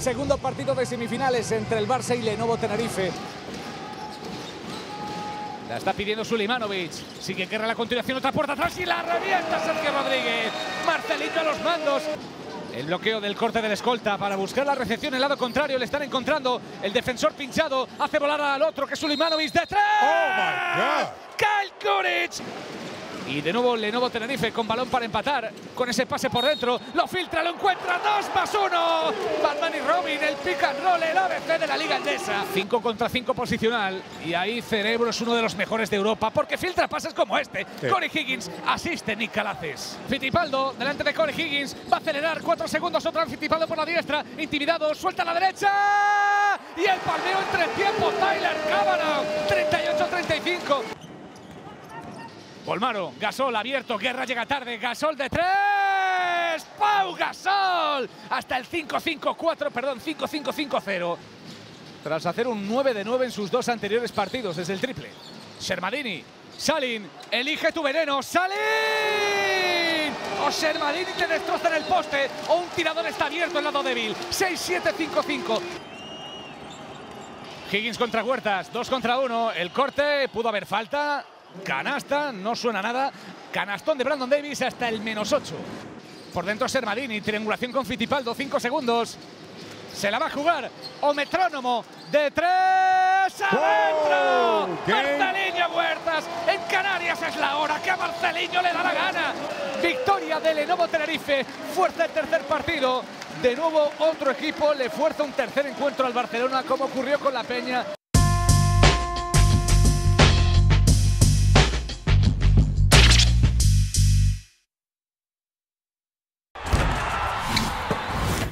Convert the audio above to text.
Segundo partido de semifinales entre el Barça y Lenovo Tenerife. La está pidiendo Sulimanovic. Sigue Guerra la continuación, otra puerta atrás y la revienta Sergio Rodríguez. Marcelito a los mandos. El bloqueo del corte del escolta para buscar la recepción en el lado contrario. Le están encontrando el defensor pinchado. Hace volar al otro que es Sulimanovic de tres. ¡Oh, my God! Kyle Kuric. Y de nuevo Lenovo Tenerife con balón para empatar. Con ese pase por dentro. Lo filtra, lo encuentra. ¡Dos más uno! Batman y Robin, el pick and roll, el ABC de la Liga Endesa. 5 contra 5 posicional. Y ahí Cerebro es uno de los mejores de Europa porque filtra pases como este. Sí. Corey Higgins asiste Nick Calaces. Fittipaldo delante de Corey Higgins. Va a acelerar 4 segundos. Otra vez Fittipaldo por la diestra. Intimidado. Suelta a la derecha. Y el palmeo entre tiempo. Tyler Cavanagh. 38-35. Polmaro, Gasol abierto, Guerra llega tarde, Gasol de tres, Pau Gasol, hasta el 5-5-4, perdón, 5-5-5-0. Tras hacer un 9 de 9 en sus dos anteriores partidos, es el triple. Shermadini, Salin, elige tu veneno, Salin. O Shermadini te destroza en el poste, o un tirador está abierto en lado débil. 6-7-5-5. Higgins contra Huertas, 2 contra 1. El corte, pudo haber falta. Canasta, no suena nada. Canastón de Brandon Davis hasta el menos 8. Por dentro Sermadini, triangulación con Fittipaldo, 5 segundos. Se la va a jugar. O metrónomo de tres adentro. ¡Oh! Marceliño Huertas. En Canarias es la hora que a Marceliño le da la gana. Victoria de Lenovo Tenerife. Fuerza el tercer partido. De nuevo otro equipo le fuerza un tercer encuentro al Barcelona como ocurrió con la Peña.